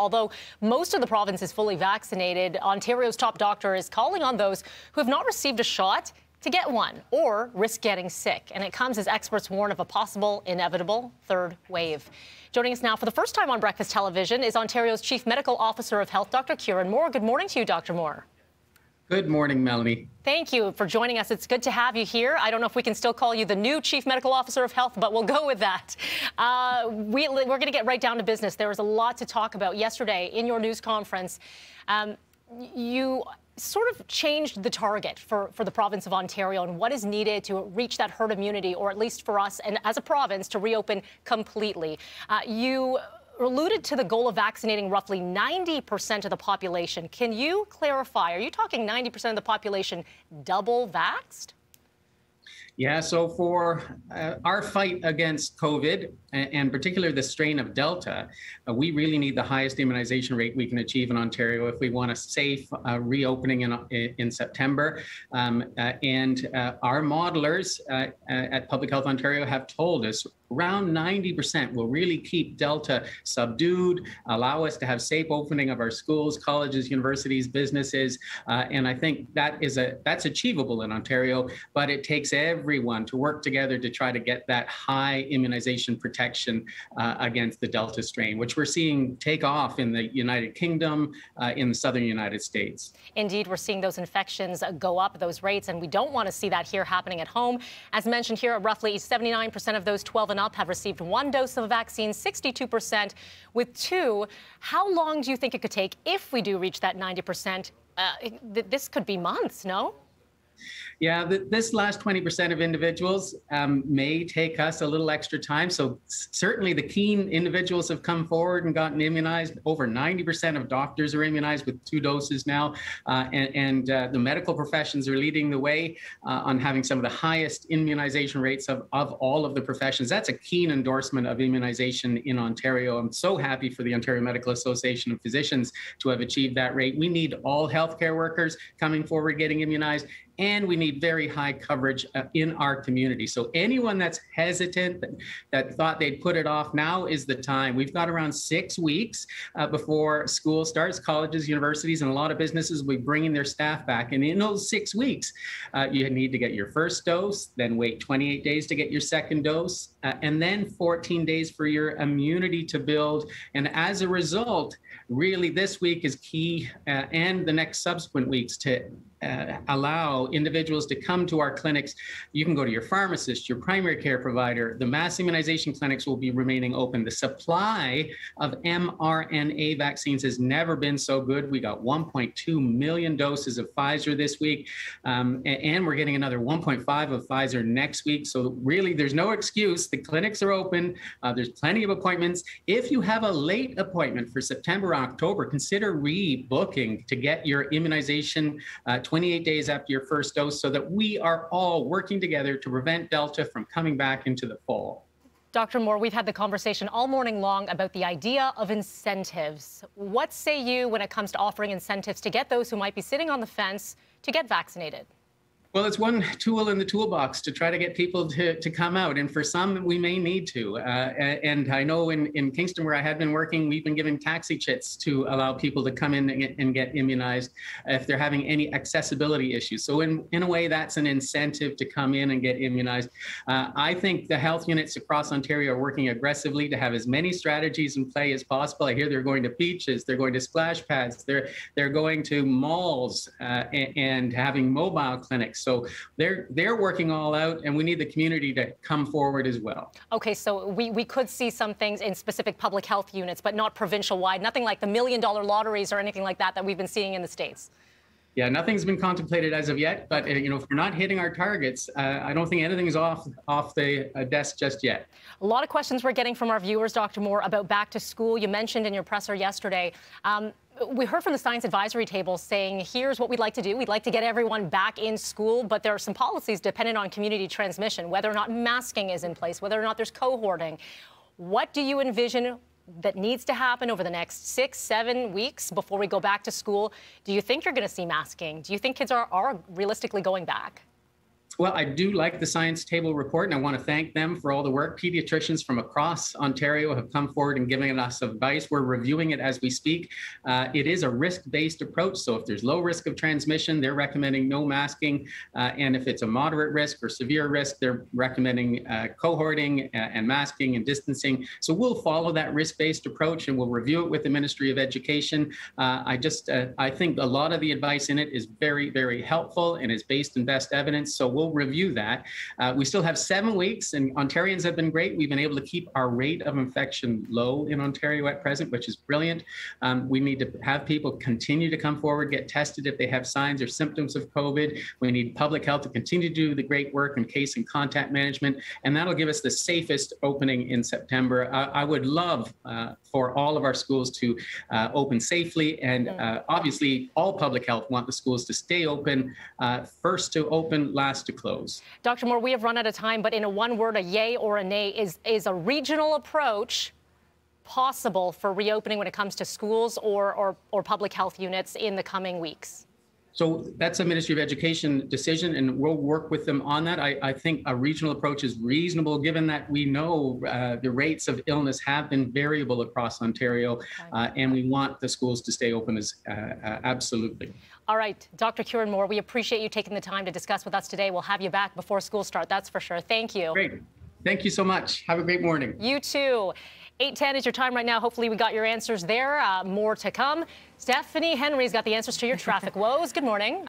Although most of the province is fully vaccinated, Ontario's top doctor is calling on those who have not received a shot to get one or risk getting sick. And it comes as experts warn of a possible, inevitable third wave. Joining us now for the first time on Breakfast Television is Ontario's Chief Medical Officer of Health, Dr. Kieran Moore. Good morning to you, Dr. Moore. Good morning, Melanie. Thank you for joining us. It's good to have you here. I don't know if we can still call you the new Chief Medical Officer of Health, but we'll go with that. Uh, we, are going to get right down to business. There was a lot to talk about yesterday in your news conference. Um, you sort of changed the target for, for the province of Ontario and what is needed to reach that herd immunity, or at least for us and as a province to reopen completely. Uh, you alluded to the goal of vaccinating roughly 90% of the population. Can you clarify? Are you talking 90% of the population double vaxxed? Yeah, so for uh, our fight against COVID, and, and particularly the strain of Delta, uh, we really need the highest immunization rate we can achieve in Ontario if we want a safe uh, reopening in, in September. Um, uh, and uh, our modelers uh, at Public Health Ontario have told us around 90% will really keep Delta subdued, allow us to have safe opening of our schools, colleges, universities, businesses. And I think that is a that's achievable in Ontario, but it takes everyone to work together to try to get that high immunization protection uh, against the Delta strain, which we're seeing take off in the United Kingdom, uh, in the southern United States. Indeed, we're seeing those infections go up, those rates, and we don't want to see that here happening at home. As mentioned here, roughly 79% of those 12 and up have received one dose of a vaccine, 62% with two. How long do you think it could take if we do reach that 90%? Uh, this could be months, no? Yeah, this last 20% of individuals um, may take us a little extra time. So, certainly the keen individuals have come forward and gotten immunized. Over 90% of doctors are immunized with two doses now. Uh, and, and uh, the medical professions are leading the way uh, on having some of the highest immunization rates of, of all of the professions. That's a keen endorsement of immunization in Ontario. I'm so happy for the Ontario Medical Association of Physicians to have achieved that rate. We need all healthcare workers coming forward getting immunized and we need very high coverage uh, in our community. So anyone that's hesitant, that, that, thought they'd put it off, now is the time. We've got around six weeks uh, before school starts. Colleges, universities, and a lot of businesses will be bringing their staff back. And in those six weeks, uh, you need to get your first dose, then wait 28 days to get your second dose, uh, and then 14 days for your immunity to build. And as a result, really this week is key uh, and the next subsequent weeks to uh, allow individuals to come to our clinics. You can go to your pharmacist, your primary care provider. The mass immunization clinics will be remaining open. The supply of mRNA vaccines has never been so good. We got 1.2 million doses of Pfizer this week, um, and we're getting another 1.5 of Pfizer next week. So, really, there's no excuse. The clinics are open, uh, there's plenty of appointments. If you have a late appointment for September, October, consider rebooking to get your immunization. Uh, 28 days after your first dose so that we are all working together to prevent Delta from coming back into the fall. Dr. Moore, we've had the conversation all morning long about the idea of incentives. What say you when it comes to offering incentives to get those who might be sitting on the fence to get vaccinated? Well, it's one tool in the toolbox to try to get people to, to come out. And for some, we may need to. Uh, and I know in, in Kingston, where I had been working, we've been giving taxi chits to allow people to come in and get, and get immunized if they're having any accessibility issues. So, in, in a way, that's an incentive to come in and get immunized. Uh, I think the health units across Ontario are working aggressively to have as many strategies in play as possible. I hear they're going to beaches, they're going to splash pads, they're, they're going to malls uh, and, and having mobile clinics. So they're they're working all out, and we need the community to come forward as well. Okay, so we, we could see some things in specific public health units, but not provincial wide. Nothing like the million dollar lotteries or anything like that that we've been seeing in the states. Yeah, nothing's been contemplated as of yet, but uh, you know, if we're not hitting our targets, uh, I don't think anything's off off the uh, desk just yet. A lot of questions we're getting from our viewers, Dr. Moore, about back to school. You mentioned in your presser yesterday. Um, we heard from the science advisory table saying, here's what we'd like to do. We'd like to get everyone back in school, but there are some policies dependent on community transmission, whether or not masking is in place, whether or not there's cohorting. What do you envision that needs to happen over the next six, seven weeks before we go back to school? Do you think you're going to see masking? Do you think kids are, are realistically going back? Well, I do like the science table report, and I want to thank them for all the work. Pediatricians from across Ontario have come forward and given us advice. We're reviewing it as we speak. Uh, it is a risk-based approach, so if there's low risk of transmission, they're recommending no masking, uh, and if it's a moderate risk or severe risk, they're recommending uh, cohorting uh, and masking and distancing. So we'll follow that risk-based approach, and we'll review it with the Ministry of Education. Uh, I just uh, I think a lot of the advice in it is very very helpful and is based in best evidence. So we'll review that. Uh, we still have seven weeks, and Ontarians have been great. We've been able to keep our rate of infection low in Ontario at present, which is brilliant. Um, we need to have people continue to come forward, get tested if they have signs or symptoms of COVID. We need public health to continue to do the great work in case and contact management, and that'll give us the safest opening in September. I, I would love uh, for all of our schools to uh, open safely, and uh, obviously, all public health want the schools to stay open, uh, first to open, last to close. Dr. Moore, we have run out of time, but in a one word, a yay or a nay, is, is a regional approach possible for reopening when it comes to schools or, or, or public health units in the coming weeks? So that's a Ministry of Education decision, and we'll work with them on that. I, I think a regional approach is reasonable, given that we know uh, the rates of illness have been variable across Ontario, uh, and we want the schools to stay open as uh, uh absolutely. All right, Dr. Kieran Moore, we appreciate you taking the time to discuss with us today. We'll have you back before school start, that's for sure. Thank you. Great. Thank you so much. Have a great morning. You too. 810 is your time right now. Hopefully, we got your answers there. Uh, more to come. Stephanie Henry's got the answers to your traffic woes. Good morning.